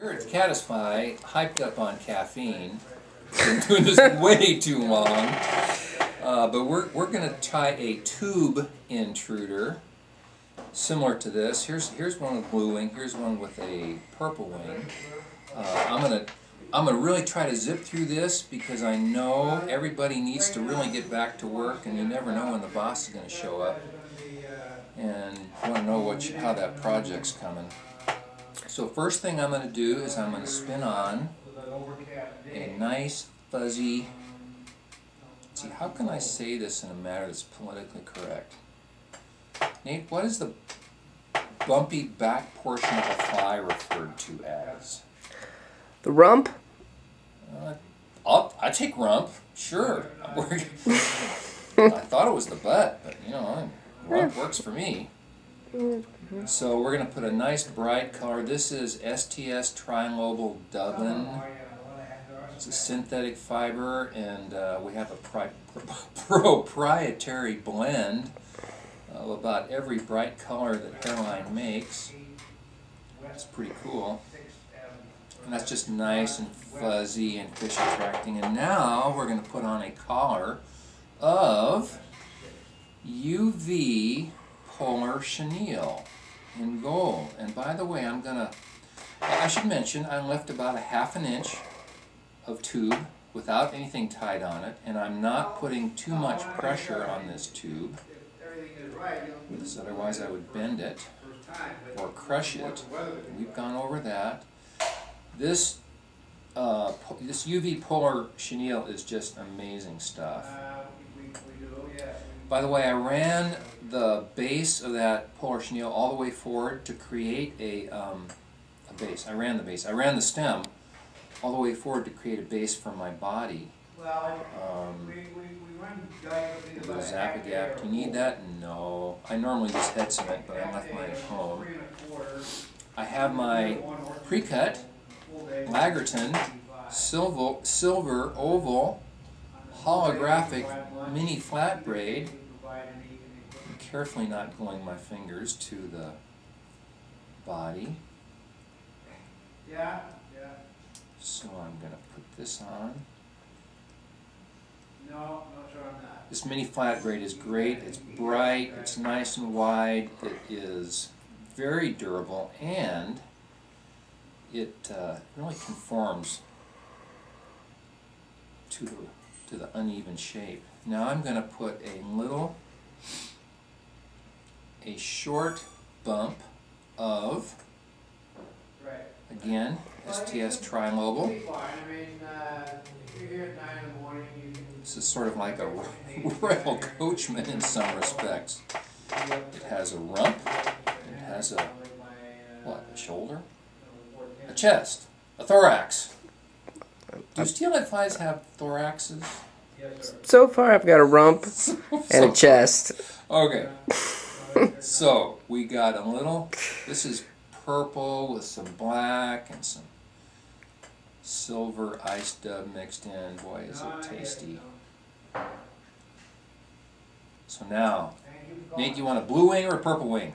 Here at Caddisfly, hyped up on caffeine. Been doing this way too long. Uh, but we're, we're going to try a tube intruder similar to this. Here's here's one with blue wing. Here's one with a purple wing. Uh, I'm gonna I'm gonna really try to zip through this because I know everybody needs to really get back to work, and you never know when the boss is going to show up, and want to know what you, how that project's coming. So first thing I'm going to do is I'm going to spin on a nice fuzzy. See, how can I say this in a manner that's politically correct? Nate, what is the bumpy back portion of a fly referred to as? The rump? Uh, I'll, I take rump, sure. I thought it was the butt, but you know, rump works for me. So we're going to put a nice bright color. This is STS Trilobal Dubbing. It's a synthetic fiber, and uh, we have a pri proprietary blend of about every bright color that Hareline makes. It's pretty cool. And that's just nice and fuzzy and fish attracting. And now we're going to put on a collar of UV Polar Chenille in gold. And by the way, I'm going to, I should mention, I left about a half an inch of tube without anything tied on it. And I'm not putting too much pressure on this tube because otherwise I would bend it or crush it. We've gone over that. This uh, this UV Polar Chenille is just amazing stuff. By the way, I ran the base of that Polar Chenille all the way forward to create a, um, a base. I ran the base. I ran the stem all the way forward to create a base for my body. Well, Um, the Zap-A-Gap, do you need that? No. I normally just head cement, but I left mine at home. I have my pre-cut Lagartun, silver, silver oval holographic mini flat braid. I'm carefully not gluing my fingers to the body. Yeah, yeah. So I'm going to put this on. No, no, sure I'm not. This mini flat braid is great. It's bright, it's nice and wide, it is very durable, and it uh, really conforms to the, to the uneven shape. Now I'm going to put a little, a short bump of, again, STS Trilobal. Be fine. I mean, uh, if you're here at nine in the morning, you can. This is sort of like a Royal Coachman in some respects. It has a rump, it has a, what, a shoulder? A chest, a thorax. Do steelhead flies have thoraxes? So far, I've got a rump and a chest. Okay. So we got a little. This is purple with some black and some silver ice dub mixed in. Boy, is it tasty. So now, Nate, you want a blue wing or a purple wing?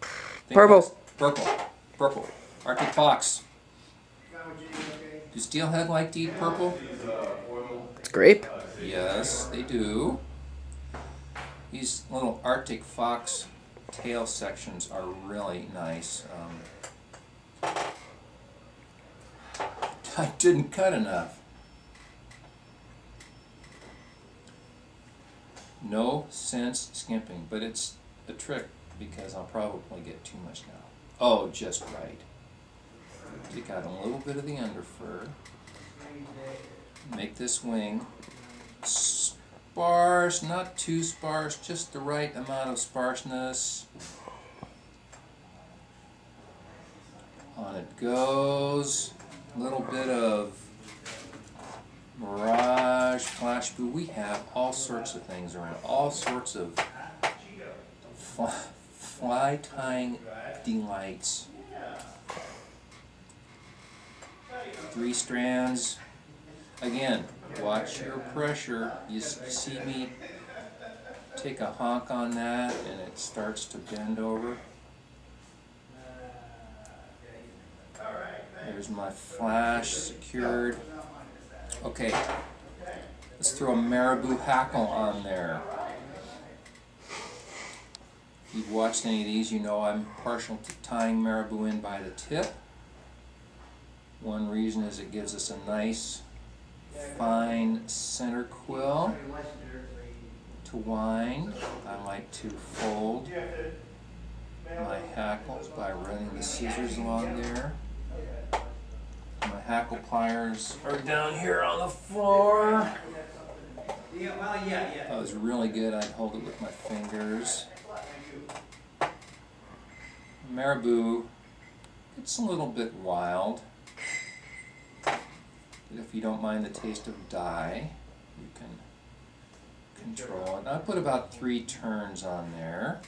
Think Purple. Purple. Purple. Arctic fox. Got what you need, okay? Do steelhead like to eat purple? Grape. Yes, they do. These little Arctic fox tail sections are really nice. Um, I didn't cut enough. No sense skimping, but it's a trick because I'll probably get too much now. Oh, just right. Take out a little bit of the underfur. Make this wing sparse, not too sparse, just the right amount of sparseness. On it goes. A little bit of Mirage, Flashabou. We have all sorts of things around. All sorts of fly, fly tying delights. Three strands. Again, watch your pressure. You see me take a honk on that and it starts to bend over. There's my flash secured. Okay, let's throw a marabou hackle on there. If you've watched any of these, you know I'm partial to tying marabou in by the tip. One reason is it gives us a nice fine center quill to wind. I like to fold my hackles by running the scissors along there. My hackle pliers are down here on the floor. That was really good. I'd hold it with my fingers. Marabou, it's a little bit wild. But if you don't mind the taste of dye, you can control it. I put about three turns on there.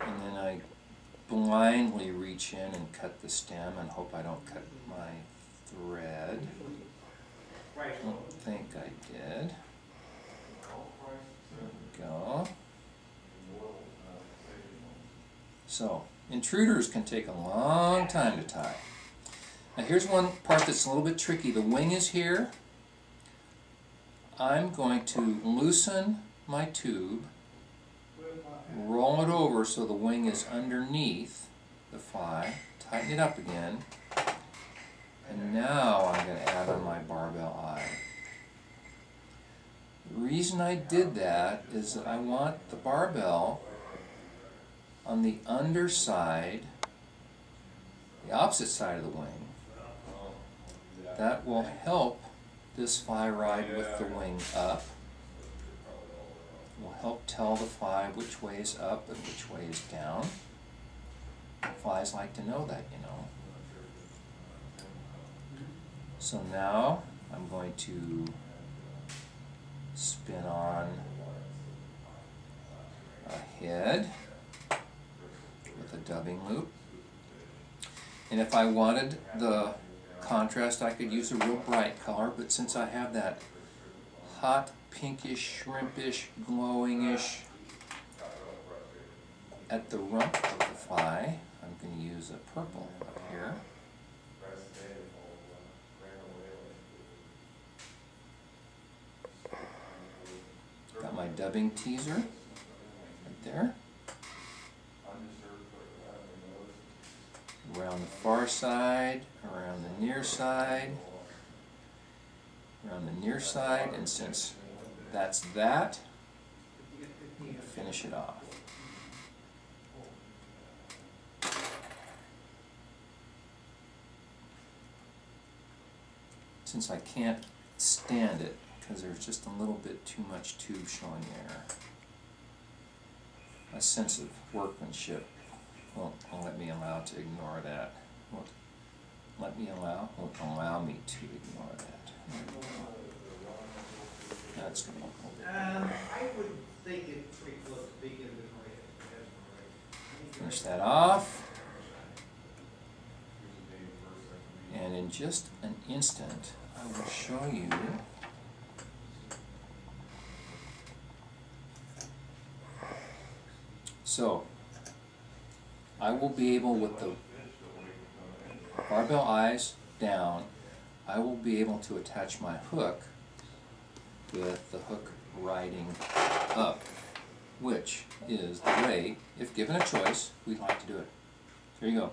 And then I blindly reach in and cut the stem and hope I don't cut my thread. I don't think I did. There we go. So, intruders can take a long time to tie. Now here's one part that's a little bit tricky. The wing is here. I'm going to loosen my tube, roll it over so the wing is underneath the fly, tighten it up again, and now I'm going to add on my barbell eye. The reason I did that is that I want the barbell on the underside, the opposite side of the wing. That will help this fly ride with the wing up. Will help tell the fly which way is up and which way is down. Flies like to know that, you know. So now I'm going to spin on a head with a dubbing loop. And if I wanted the contrast, I could use a real bright color, but since I have that hot, pinkish, shrimpish, glowingish at the rump of the fly, I'm going to use a purple up here. Got my dubbing teaser right there. Around the far side, around the near side, around the near side, and since that's that, finish it off. Since I can't stand it, because there's just a little bit too much tube showing there. My sense of workmanship won't, let me allow to ignore that. Won't let me allow, won't allow me to ignore that. That's gonna look a little Um, I would think it's pretty close to being in the Finish that off. And in just an instant, I will show you So, I will be able with the barbell eyes down, I will be able to attach my hook with the hook riding up, which is the way, if given a choice, we'd like to do it. There you go.